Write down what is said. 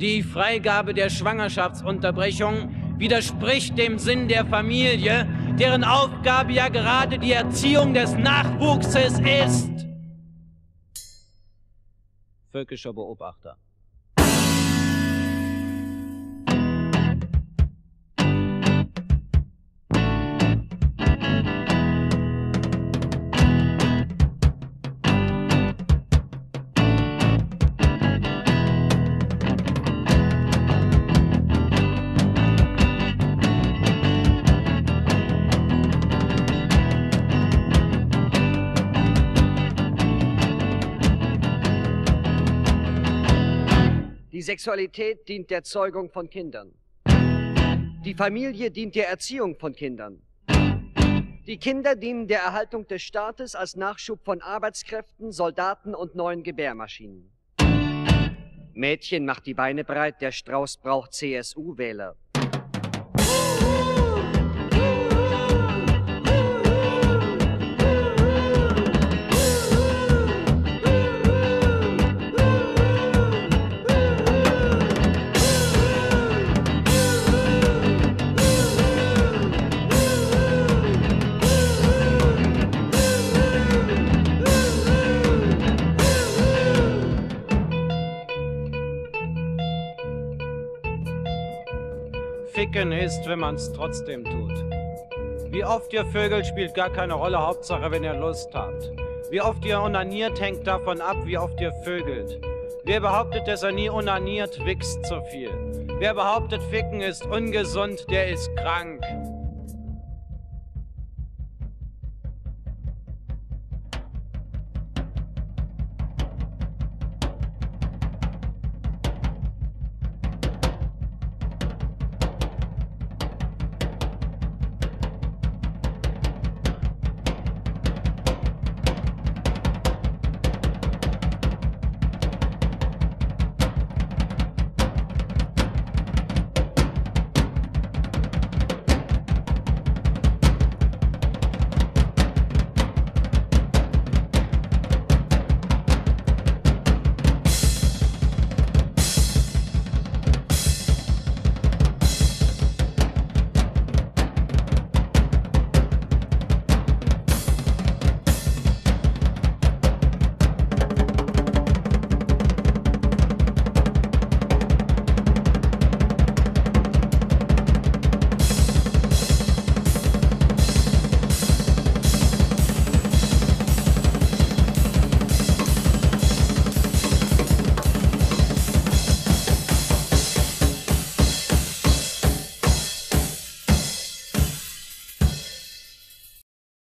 Die Freigabe der Schwangerschaftsunterbrechung widerspricht dem Sinn der Familie, deren Aufgabe ja gerade die Erziehung des Nachwuchses ist. Völkischer Beobachter. Die Sexualität dient der Zeugung von Kindern. Die Familie dient der Erziehung von Kindern. Die Kinder dienen der Erhaltung des Staates als Nachschub von Arbeitskräften, Soldaten und neuen Gebärmaschinen. Mädchen macht die Beine breit, der Strauß braucht CSU-Wähler. Ficken ist, wenn man's trotzdem tut. Wie oft ihr Vögel spielt gar keine Rolle, Hauptsache, wenn ihr Lust habt. Wie oft ihr onaniert, hängt davon ab, wie oft ihr vögelt. Wer behauptet, dass er nie onaniert, wächst zu viel. Wer behauptet, Ficken ist ungesund, der ist krank.